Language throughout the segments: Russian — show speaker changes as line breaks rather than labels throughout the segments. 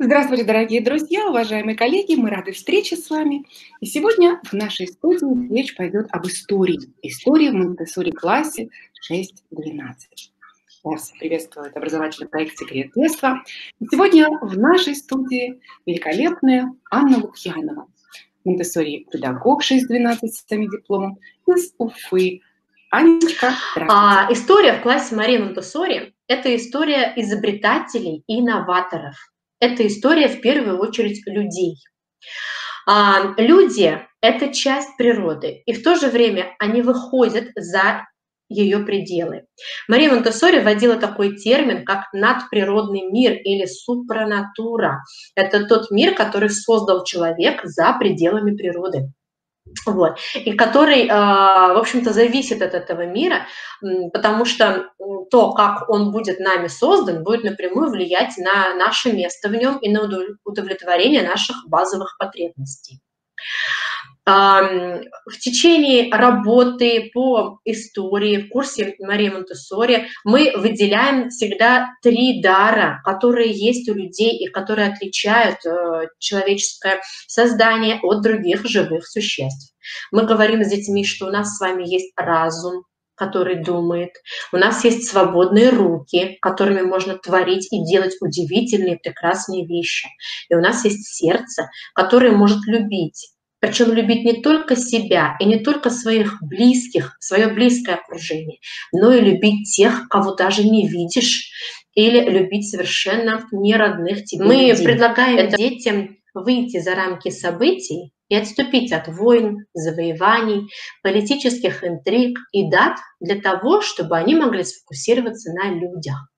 Здравствуйте, дорогие друзья, уважаемые коллеги, мы рады встрече с вами. И сегодня в нашей студии речь пойдет об истории. Истории в Монтессори классе 6.12. Вас приветствует образовательный проект «Секрет детства». И сегодня в нашей студии великолепная Анна Лукьянова, Монтессори педагог 6.12 с дипломом из Уфы.
Анечка, а, История в классе Марии Монтессори – это история изобретателей и инноваторов – это история в первую очередь людей. А, люди – это часть природы, и в то же время они выходят за ее пределы. Мария Монтессори вводила такой термин, как надприродный мир или супранатура. Это тот мир, который создал человек за пределами природы вот, и который, а, в общем-то, зависит от этого мира, потому что то, как он будет нами создан, будет напрямую влиять на наше место в нем и на удовлетворение наших базовых потребностей. В течение работы по истории в курсе Марии Монтессори мы выделяем всегда три дара, которые есть у людей и которые отличают э, человеческое создание от других живых существ. Мы говорим с детьми, что у нас с вами есть разум, который думает. У нас есть свободные руки, которыми можно творить и делать удивительные, прекрасные вещи. И у нас есть сердце, которое может любить причем любить не только себя и не только своих близких, свое близкое окружение, но и любить тех, кого даже не видишь, или любить совершенно неродных тебе Мы людей. предлагаем Это... детям выйти за рамки событий и отступить от войн, завоеваний, политических интриг и дат для того, чтобы они могли сфокусироваться на людях.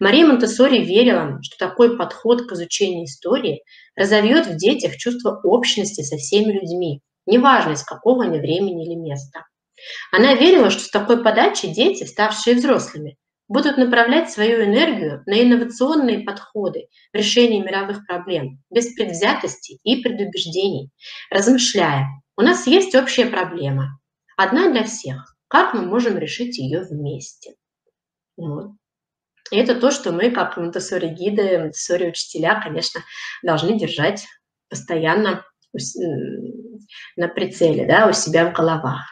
Мария Монтессори верила, что такой подход к изучению истории разовьет в детях чувство общности со всеми людьми, неважно из какого они времени или места. Она верила, что с такой подачей дети, ставшие взрослыми, будут направлять свою энергию на инновационные подходы в решении мировых проблем, без предвзятости и предубеждений, размышляя, у нас есть общая проблема, одна для всех, как мы можем решить ее вместе. Вот. И это то, что мы, как монтессори гиды, монтессори учителя, конечно, должны держать постоянно на прицеле, да, у себя в головах.